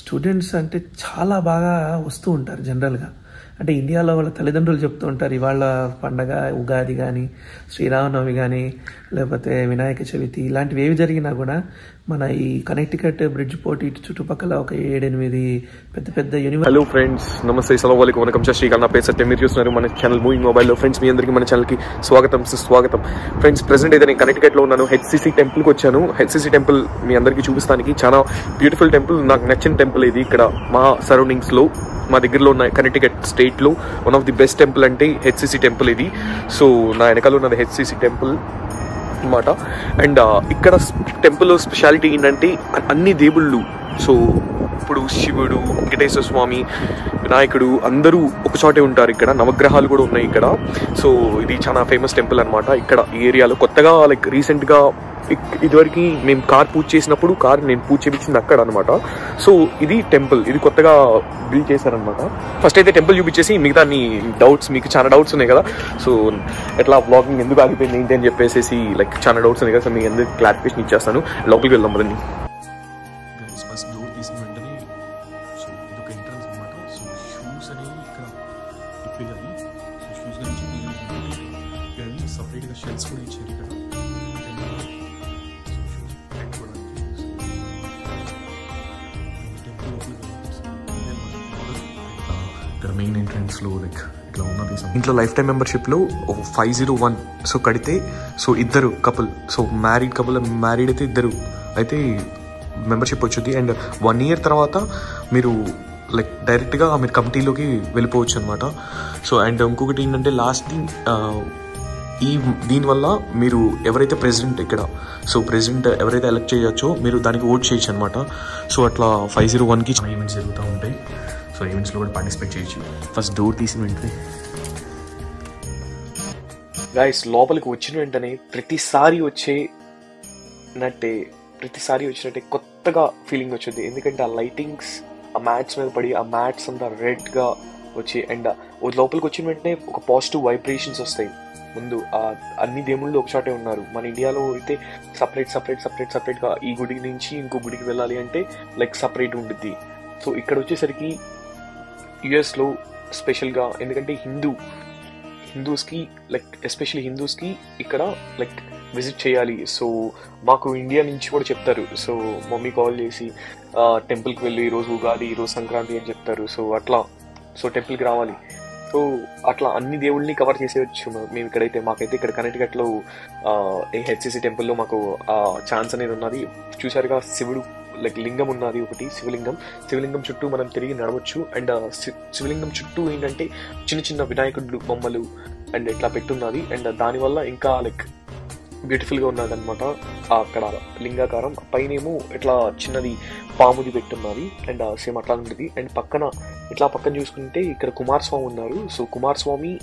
Students అంటే చాలా బాగా వస్తూ ఉంటారు జనరల్గా. అంటే ఇండియాలో వాళ్ళ తల్లిదండ్రులు చెప్తూ ఉంటారు ఇవాళ పండగ ఉగాది కానీ శ్రీరామనవమి కానీ లేకపోతే వినాయక చవితి ఇలాంటివి ఏవి జరిగినా కూడా మన ఈ కనెక్టికట్ బ్రిడ్జ్ పోటీ ఇటు చుట్టుపక్కల ఒక ఏడెనిమిది పెద్ద పెద్ద యూనివర్సిటీ హలో ఫ్రెండ్స్ నమస్తే సలాం వనకం శ్రీకాంత్ నా పేరు సత్యం మీరు చూస్తున్నారు మన ఛానల్ మూవింగ్ మొబైల్లో ఫ్రెండ్స్ మీ అందరికీ మన ఛానల్కి స్వాగతం సుస్వాగతం. ఫ్రెండ్స్ ప్రెసెంట్ అయితే నేను కనెక్టికట్లో ఉన్నాను హెచ్సిసి టెంపుల్కి వచ్చాను. హెచ్సిసి టెంపుల్ మీ అందరికీ చూపిస్తానికి చాలా బ్యూటిఫుల్ టెంపుల్ నాకు నచ్చిన టెంపుల్ ఇది ఇక్కడ మా సరౌండింగ్స్లో మా దగ్గరలో ఉన్న కనెక్టికట్ స్టేట్లో one of the best temple అంటే హెచ్సిసి టెంపుల్ ఇది. సో నా వెనకాల ఉన్నది హెచ్సిసి టెంపుల్ అనమాట అండ్ ఇక్కడ టెంపుల్ స్పెషాలిటీ ఏంటంటే అన్ని దేవుళ్ళు. సో ఇప్పుడు శివుడు వెంకటేశ్వర స్వామి వినాయకుడు అందరూ ఒకచోటే ఉంటారు ఇక్కడ. నవగ్రహాలు కూడా ఉన్నాయి ఇక్కడ. సో ఇది చాలా ఫేమస్ టెంపుల్ అనమాట ఇక్కడ ఈ ఏరియాలో కొత్తగా లైక్ రీసెంట్గా ఇదివరకు మేము కార్ పూజ చేసినప్పుడు కార్ నేను పూజ చేయించింది అక్కడ అనమాట సో ఇది టెంపుల్ ఇది కొత్తగా బిల్డ్ చేశారనమాట ఫస్ట్ అయితే టెంపుల్ చూపించేసి మిగతా నీ డౌట్స్ మీకు చాలా డౌట్స్ ఉన్నాయి కదా. సో ఎట్లా బ్లాగింగ్ ఎందుకు ఆగిపోయింది ఏంటి అని చెప్పేసి లైక్ చాలా డౌట్స్ ఉన్నాయి కదా. సో మీ అందరికి క్లారిఫికేషన్ ఇచ్చేస్తాను. లోపలికి వెళ్దాం పదండి. ఇప్పేయాలి సో షూస్ గురించి ఇక్కడ సపరేట్గా షెల్స్ కూడా ఇచ్చారు ఇక్కడ మెయిన్ లైక్ ఇట్లా ఉన్నది ఇంట్లో లైఫ్ టైం మెంబర్షిప్లో ఫైవ్ జీరో వన్ సో కడితే సో ఇద్దరు couple so married couple married అయితే ఇద్దరు. అయితే మెంబర్షిప్ వచ్చింది అండ్ వన్ ఇయర్ తర్వాత మీరు లైక్ డైరెక్ట్గా మీరు కమిటీలోకి వెళ్ళిపోవచ్చు అనమాట సో అండ్ ఇంకొకటి ఏంటంటే లాస్ట్ థింగ్ ఈ దీనివల్ల మీరు ఎవరైతే ప్రెసిడెంట్ ఇక్కడ సో ప్రెసిడెంట్ ఎవరైతే ఎలక్ట్ చేయొచ్చో మీరు దానికి ఓట్ చేయొచ్చు అనమాట సో అట్లా ఫైవ్ జీరో వన్కి చాలా ఈవెంట్స్ జరుగుతూ ఉంటాయి. సో ఈవెంట్స్లో కూడా పార్టిసిపేట్ చేయొచ్చు. ఫస్ట్ డోర్ తీసిన వెంటనే. గాయస్ లోపలికి వచ్చిన వెంటనే ప్రతిసారి వచ్చే నట్టే ప్రతిసారి వచ్చినట్టే కొత్తగా ఫీలింగ్ వచ్చింది. ఎందుకంటే ఆ లైటింగ్స్ ఆ మ్యాట్స్ మీద పడి ఆ మ్యాట్స్ అంతా రెడ్గా వచ్చి అండ్ uh, లోపలికి వచ్చిన వెంటనే ఒక పాజిటివ్ వైబ్రేషన్స్ వస్తాయి. ముందు ఆ అన్ని దేవుళ్ళు ఒకచోటే ఉన్నారు. మన ఇండియాలో అయితే సపరేట్ సపరేట్ సపరేట్ సపరేట్గా ఈ గుడి నుంచి ఇంకో గుడికి వెళ్ళాలి అంటే లైక్ సపరేట్ ఉంటుంది సో ఇక్కడ వచ్చేసరికి యుఎస్లో స్పెషల్గా ఎందుకంటే హిందూ హిందూస్కి లైక్ ఎస్పెషల్లీ హిందూస్కి ఇక్కడ లైక్ విజిట్ చేయాలి. సో మాకు ఇండియా నుంచి కూడా చెప్తారు. సో మమ్మీ కాల్ చేసి టెంపుల్కి వెళ్ళి ఈ రోజు ఉగాది ఈరోజు సంక్రాంతి అని చెప్తారు. సో అట్లా. సో టెంపుల్కి రావాలి. సో అట్లా అన్ని దేవుళ్ళని కవర్ చేసేయచ్చు మేము ఇక్కడైతే మాకైతే ఇక్కడ కనెక్టికట్లో హెచ్సిసి టెంపుల్లో మాకు ఛాన్స్ అనేది ఉన్నది. చూసారుగా శివుడు లైక్ లింగం ఉన్నది ఒకటి శివలింగం. శివలింగం చుట్టూ మనం తిరిగి నడవచ్చు. అండ్ శివలింగం చుట్టూ ఏంటంటే చిన్న చిన్న వినాయకుడు బొమ్మలు అండ్ ఇట్లా పెట్టున్నది అండ్ దానివల్ల ఇంకా లైక్ బ్యూటిఫుల్గా ఉన్నది అక్కడ లింగాకారం. పైనేమో ఇట్లా చిన్నది పాముది పెట్టున్నది అండ్ సేమ్ అట్లా ఉంటుంది అండ్ పక్కన ఇట్లా పక్కన చూసుకుంటే ఇక్కడ కుమారస్వామి ఉన్నారు. సో కుమారస్వామి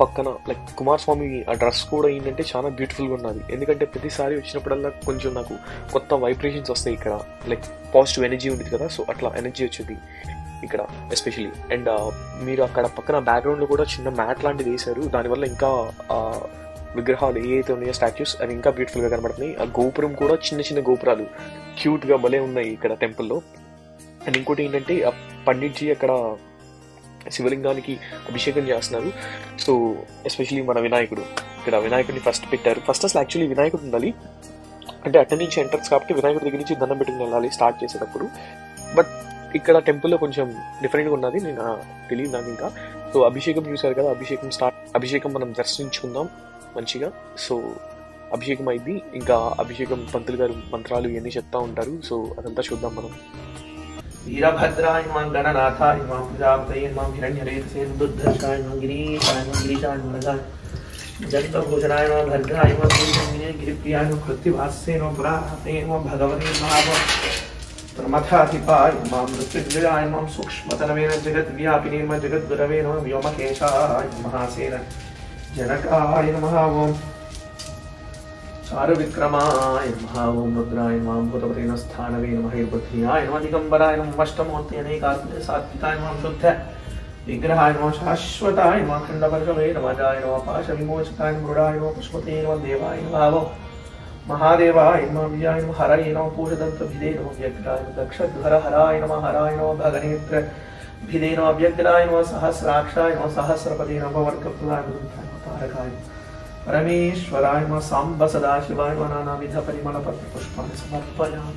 పక్కన లైక్ కుమారస్వామి ఆ డ్రెస్ కూడా ఏంటంటే చాలా బ్యూటిఫుల్గా ఉన్నది. ఎందుకంటే ప్రతిసారి వచ్చినప్పుడల్లా కొంచెం నాకు కొత్త వైబ్రేషన్స్ వస్తాయి ఇక్కడ. లైక్ పాజిటివ్ ఎనర్జీ ఉంటుంది కదా సో అట్లా ఎనర్జీ వచ్చేది ఇక్కడ ఎస్పెషలీ అండ్ మీరు అక్కడ పక్కన బ్యాక్గ్రౌండ్లో కూడా చిన్న మ్యాట్ లాంటిది వేశారు. దానివల్ల ఇంకా విగ్రహాలు ఏవైతే అయితే ఉన్నాయో స్టాచ్యూస్ అవి ఇంకా బ్యూటిఫుల్గా కనబడుతున్నాయి. ఆ గోపురం కూడా చిన్న చిన్న గోపురాలు. క్యూట్గా భలే ఉన్నాయి ఇక్కడ టెంపుల్లో అండ్ ఇంకోటి ఏంటంటే ఆ పండిట్జీ అక్కడ శివలింగానికి అభిషేకం చేస్తున్నారు. సో ఎస్పెషలీ మన వినాయకుడు. ఇక్కడ వినాయకుడిని ఫస్ట్ పెట్టారు. ఫస్ట్ అసలు యాక్చువల్లీ వినాయకుడు ఉండాలి. అంటే అటు నుంచి ఎంట్రన్స్ కాబట్టి వినాయకుడి దగ్గర నుంచి దండం పెట్టుకుని వెళ్ళాలి స్టార్ట్ చేసేటప్పుడు. బట్ ఇక్కడ టెంపుల్లో కొంచెం డిఫరెంట్గా ఉన్నది. నేను తెలియదు నాకు ఇంకా. సో అభిషేకం చూశారు కదా అభిషేకం స్టార్ట్ అభిషేకం మనం దర్శించుకుందాం మంచిగా. సో అభిషేకం అయింది. ఇంకా అభిషేకం పంతులు గారు మంత్రాలు ఇవన్నీ చెప్తా ఉంటారు. సో అదంతా చూద్దాం మనం. వీరభద్రాయ మాం గణనాథాయ మాం ప్రజాపతయ మాం హిరణ్యరేతసే దుర్ధర్షాయ మాం గిరీశాయ మాం గిరీశాయ మృగాయ జంతభూషణాయ మాం భద్రాయ మాం గిరిజంగినే గిరిప్రియాయ మాం కృత్తివాస్యే మాం పురాతే మాం భగవతే మహావ ప్రమథాధిపాయ మాం प्रमथाधिपाय माँ मृत्युञ्जयाय माँ सूक्ष्मतनवेन जगद्व्यापिने मम नमः व्योमकेशाय नमः ॐ नमः अष्टमूर्ति अनेकात्मने सात्विताय नमः शुद्ध, विग्रहाय नमः, शाश्वताय नमः खण्डवर्गवे नमः, जाय नमः, पाशविमोचकाय मृडाय नमः, पुष्पते नमः, देवाय नमः महादेवाय नमः विजयाय नमः हराय नमः पूषदन्तभिदे नमः व्यग्राय दक्ष दक्षध्वर हराय नमः हराय नमः भगनेत्र भिदे नमः व्यग्राय नमः सहस्राक्षाय नमः सहस्रपदे नमः वर्गप्रदाय नमः तारकाय परमेश्वराय नमः साम्ब सदाशिवाय नमः नानाविध परिमलपत्रपुष्पाणि समर्पयामि।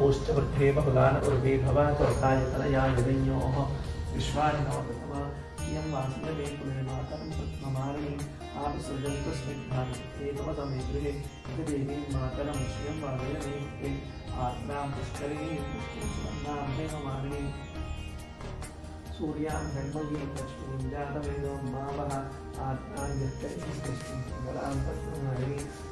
ओश्च वृद्धे बहुलान् उर्वे भवातर्कायतनया यदयोः विश्वानिनाथतमा कियं वासुदेवे पुनर्मातरं पद्ममालिनीं। आपसृजन्तु स्निग्धानितमतमे गृहे। देवी मातरं श्रियं वादयने आत्मां पुष्करे पुष्टिं सुवर्णाम्भेन मालिनीं सूर्यां धर्मये लक्ष्मीं जातवेदं मावः आत्मां यत्तैः सृष्टिं सुन्दरां पद्ममालिनीं।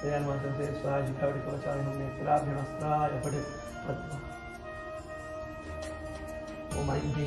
श्रेयान्वाससे स्वाजितावटिकवचाय हमें पुराभ्यणस्त्राय पठित तत्त्वम् ओ मै बी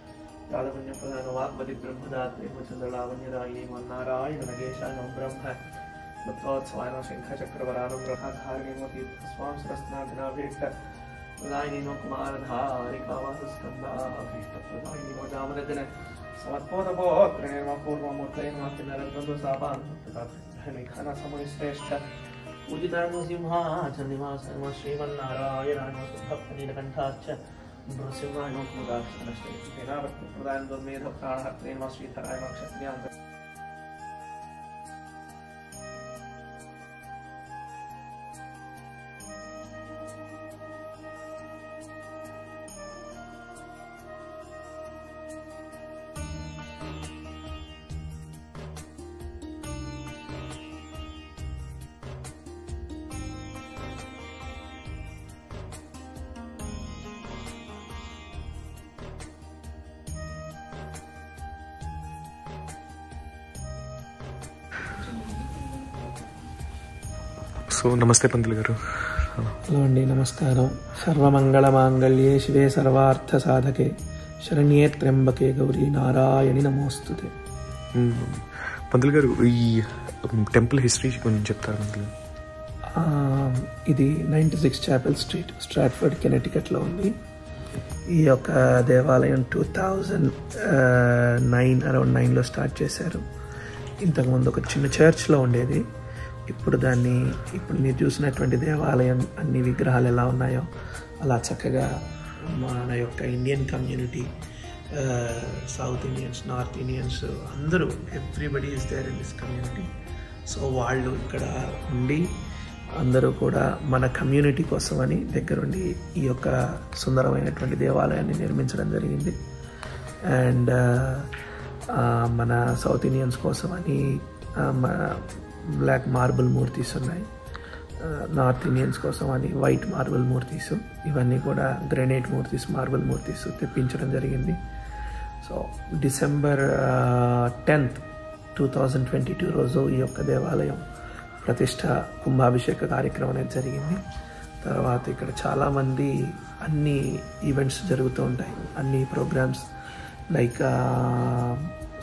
तादपन्यपदानुवाक्पति ब्रह्मदात्रे मुचन्दलावण्यदायिनी मन्नारायणनगेशानं ब्रह्म दत्तोत्सवायन शङ्खचक्रवरानं ग्रहाधारिणीमो तीर्थस्वां सरस्नादिनाभीष्ट लायिनीमो कुमारधारिकावासस्कन्दाभीष्टप्रदायिनीमो जामरजन पूर्वमूर्तये नमः किन्नरन्तो श्रीमन्नारायणानो सुभक्तनीलकण्ठाश्च श्रीमन्नारायणाय नमः शुद्धप्तनीलकण्ठाच्च नृसिंहाय नमः कुमुदाक्षरष्टे तेनावत्प्रदायं द्वमेध प्राणहर्त्रे नमः श्रीधराय नमः సో నమస్తే పంతులు గారు. హలో అండి నమస్కారం. సర్వమంగళమాంగళ్యే శివే సర్వార్థ సాధకే. శరణ్యే త్ర్యంబకే గౌరీ నారాయణి నమోస్తుతే. పంతులు గారు ఈ టెంపుల్ హిస్టరీ కొంచెం చెప్తారు పంతులు ఇది ninety six chapel street Stratford కెనెటికట్లో ఉంది. ఈ యొక్క దేవాలయం టూ థౌజండ్ నైన్ అరౌండ్ నైన్లో స్టార్ట్ చేశారు. ఇంతకుముందు ఒక చిన్న చర్చ్లో ఉండేది. ఇప్పుడు దాన్ని ఇప్పుడు మీరు చూసినటువంటి దేవాలయం అన్ని విగ్రహాలు ఎలా ఉన్నాయో అలా చక్కగా మన యొక్క Indian community south Indians north Indians అందరూ everybody is there in this community so వాళ్ళు ఇక్కడ ఉండి అందరూ కూడా మన కమ్యూనిటీ కోసమని దగ్గరుండి ఈ యొక్క సుందరమైనటువంటి దేవాలయాన్ని నిర్మించడం జరిగింది. అండ్ మన సౌత్ ఇండియన్స్ కోసమని బ్లాక్ మార్బుల్ మూర్తీస్ ఉన్నాయి. నార్త్ ఇండియన్స్ కోసం అని వైట్ మార్బుల్ మూర్తీస్ ఇవన్నీ కూడా గ్రెనైట్ మూర్తీస్ మార్బుల్ మూర్తీస్ తెప్పించడం జరిగింది. So December tenth two thousand twenty two రోజు ఈ యొక్క దేవాలయం ప్రతిష్ట కుంభాభిషేక కార్యక్రమం అనేది జరిగింది. తర్వాత ఇక్కడ చాలామంది అన్ని ఈవెంట్స్ జరుగుతూ ఉంటాయి. అన్ని ప్రోగ్రామ్స్ లైక్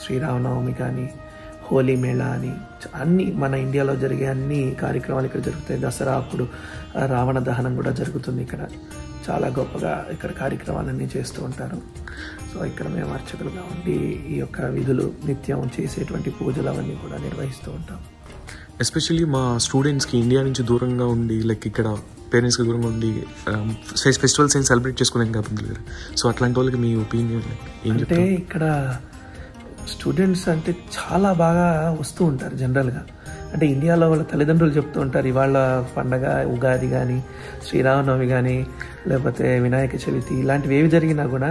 శ్రీరామనవమి కానీ హోలీ మేళా అని. అన్ని మన ఇండియాలో జరిగే అన్ని కార్యక్రమాలు ఇక్కడ జరుగుతాయి. దసరా అప్పుడు రావణ దహనం కూడా జరుగుతుంది ఇక్కడ. చాలా గొప్పగా ఇక్కడ కార్యక్రమాలన్నీ చేస్తూ ఉంటారు. సో ఇక్కడ మేము అర్చకులుగా ఉండి ఈ యొక్క విధులు నిత్యం చేసేటువంటి పూజలు అవన్నీ కూడా నిర్వహిస్తూ ఉంటాం. ఎస్పెషల్లీ మా స్టూడెంట్స్కి ఇండియా నుంచి దూరంగా ఉండి లైక్ ఇక్కడ పేరెంట్స్కి దూరంగా ఉండి ఫెస్టివల్స్ ఏం సెలబ్రేట్ చేసుకోలేం కాబట్టి సో అట్లాంటి వాళ్ళకి మీ ఒపీనియన్ అంటే ఇక్కడ స్టూడెంట్స్ అంటే చాలా బాగా వస్తూ ఉంటారు జనరల్గా. అంటే ఇండియాలో వాళ్ళ తల్లిదండ్రులు చెప్తూ ఉంటారు ఇవాళ పండగ ఉగాది కానీ శ్రీరామనవమి కానీ లేకపోతే వినాయక చవితి ఇలాంటివి ఏవి జరిగినా కూడా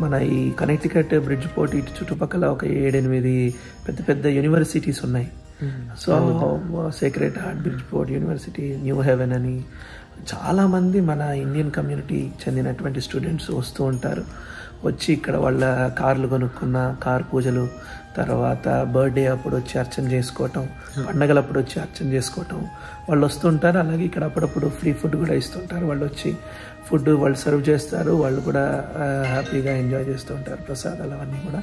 మన ఈ కనెక్టికట్ బ్రిడ్జ్ పోర్ట్ ఇటు చుట్టుపక్కల ఒక ఏడెనిమిది పెద్ద పెద్ద యూనివర్సిటీస్ ఉన్నాయి. So Sacred Heart Bridgeport university New Haven అని చాలామంది మన ఇండియన్ కమ్యూనిటీ చెందినటువంటి స్టూడెంట్స్ వస్తూ ఉంటారు. వచ్చి ఇక్కడ వాళ్ళ కార్లు కొనుక్కున్న కార్ పూజలు తర్వాత బర్త్డే అప్పుడు వచ్చి అర్చన చేసుకోవటం పండగలప్పుడు వచ్చి అర్చన చేసుకోవటం. వాళ్ళు వస్తుంటారు అలాగే ఇక్కడ అప్పుడప్పుడు ఫ్రీ ఫుడ్ కూడా ఇస్తుంటారు. వాళ్ళు వచ్చి ఫుడ్ వాళ్ళు సర్వ్ చేస్తారు వాళ్ళు కూడా హ్యాపీగా ఎంజాయ్ చేస్తూ ఉంటారు ప్రసాదాలు అవన్నీ కూడా.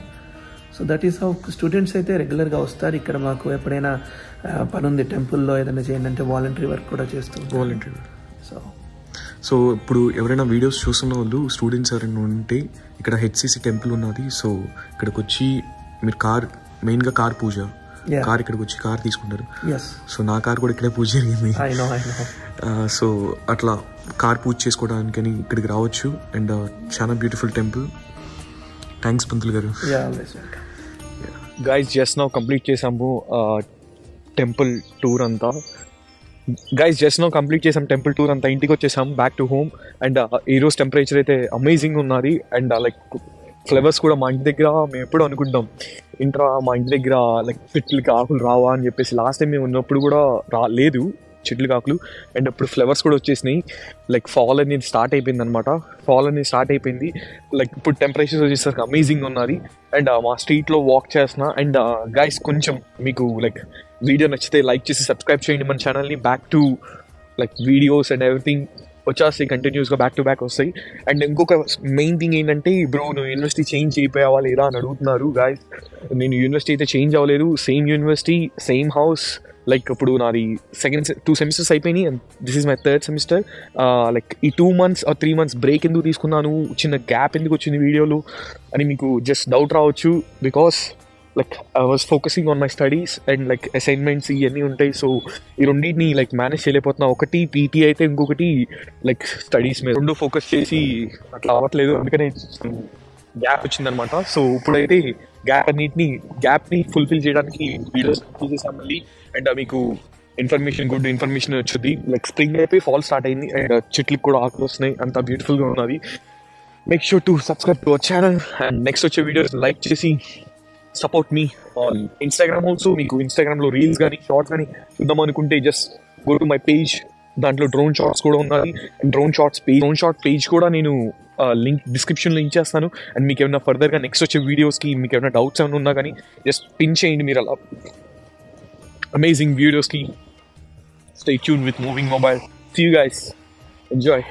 So that is how students అయితే రెగ్యులర్గా వస్తారు. ఇక్కడ మాకు ఎప్పుడైనా పనుంది పని ఉంది టెంపుల్లో ఏదైనా చేయండి అంటే వాలంటరీ వర్క్ కూడా చేస్తూ వాలంటీర్ సో ఇప్పుడు ఎవరైనా వీడియోస్ చూస్తున్న వాళ్ళు స్టూడెంట్స్ ఎవరైనా ఉంటే ఇక్కడ హెచ్సిసి టెంపుల్ ఉన్నది. సో ఇక్కడికి వచ్చి మీరు కార్ మెయిన్గా కార్ పూజ. కార్ ఇక్కడికి వచ్చి కార్ తీసుకుంటారు. సో నా కార్ కూడా ఇక్కడే పూజ జరిగింది. I know I know so అట్లా కార్ పూజ చేసుకోవడానికి ఇక్కడికి రావచ్చు. అండ్ చాలా బ్యూటిఫుల్ టెంపుల్ థ్యాంక్స్ పంతులు గారు. గైస్ జస్ట్ నో కంప్లీట్ చేసాము టెంపుల్ టూర్ అంతా. గైస్ జస్ట్ నో కంప్లీట్ చేసాం టెంపుల్ టూర్ అంతా. ఇంటికి వచ్చేసాం బ్యాక్ టు హోమ్ అండ్ ఈరోజు టెంపరేచర్ అయితే అమేజింగ్ ఉన్నది. అండ్ లైక్ ఫ్లవర్స్ కూడా మా ఇంటి దగ్గర మేము ఎప్పుడు అనుకుంటాం. ఇంట్రా మా ఇంటి దగ్గర లైక్ చెట్లకి ఆకులు రావా? అని చెప్పేసి లాస్ట్ టైం మేము ఉన్నప్పుడు కూడా రా లేదు చెట్లు ఆకులు. అండ్ అప్పుడు ఫ్లవర్స్ కూడా వచ్చేసినాయి. లైక్ ఫాల్ అనేది స్టార్ట్ అయిపోయింది అనమాట ఫాల్ అనేది స్టార్ట్ అయిపోయింది. లైక్ ఇప్పుడు టెంపరేచర్ వచ్చేసరికి అమేజింగ్ ఉన్నది. అండ్ uh, మా స్ట్రీట్లో వాక్ చేస్తున్నా. అండ్ గైస్ uh, కొంచెం మీకు లైక్ వీడియో నచ్చితే లైక్ చేసి సబ్స్క్రైబ్ చేయండి మన ఛానల్ని back to like videos and everything వచ్చేస్తాయి కంటిన్యూస్గా బ్యాక్ టు బ్యాక్ వస్తాయి. అండ్ ఇంకొక మెయిన్ థింగ్ ఏంటంటే బ్రో నువ్వు యూనివర్సిటీ చేంజ్ అయిపోయావా లేదా అని అడుగుతున్నారు గాయస్ నేను యూనివర్సిటీ అయితే చేంజ్ అవ్వలేదు. Same university same house like ఇప్పుడు నాది సెకండ్ టూ సెమిస్టర్స్ అయిపోయినాయి and this is my third semester like ఈ two months or three months break ఎందుకు తీసుకున్నాను? చిన్న గ్యాప్ ఎందుకు వచ్చింది వీడియోలు? అని మీకు జస్ట్ డౌట్ రావచ్చు. Because like I was focusing on my studies and like assignments ఇవన్నీ ఉంటాయి. సో ఈ రెండింటిని లైక్ మేనేజ్ చేయలేకపోతున్నా. ఒకటి పీటీ అయితే ఇంకొకటి లైక్ స్టడీస్ మీద. రెండు ఫోకస్ చేసి అట్లా అవ్వట్లేదు అందుకనే గ్యాప్ వచ్చిందనమాట. సో ఇప్పుడైతే గ్యాప్ అన్నిటిని గ్యాప్ని ఫుల్ఫిల్ చేయడానికి వీడియోస్ చేసేసాం మళ్ళీ. అండ్ మీకు ఇన్ఫర్మేషన్ గుడ్ ఇన్ఫర్మేషన్ వచ్చింది. లైక్ స్ప్రింగ్ అయిపోయి ఫాల్ స్టార్ట్ అయింది. అండ్ చెట్లకు కూడా ఆకులు వస్తున్నాయి. అంత బ్యూటిఫుల్గా ఉన్నది. Make sure to subscribe to our channel and next వచ్చే వీడియోస్ లైక్ చేసి సపోర్ట్ మీ ఆన్ ఇన్స్టాగ్రామ్ ఆల్సో మీకు ఇన్స్టాగ్రామ్లో రీల్స్ కానీ షార్ట్స్ కానీ చూద్దాం అనుకుంటే just go to my page దాంట్లో డ్రోన్ షాట్స్ కూడా ఉన్నది and drone shots page drone shot page కూడా నేను లింక్ డిస్క్రిప్షన్లో ఇచ్చేస్తాను. అండ్ మీకు ఏమైనా ఫర్దర్గా నెక్స్ట్ వచ్చే వీడియోస్కి మీకు ఏమైనా డౌట్స్ ఏమైనా ఉన్నా కానీ జస్ట్ పిన్ చేయండి మీరు అలా. అమేజింగ్ వీడియోస్కి stay tune with moving mobile see you guys enjoy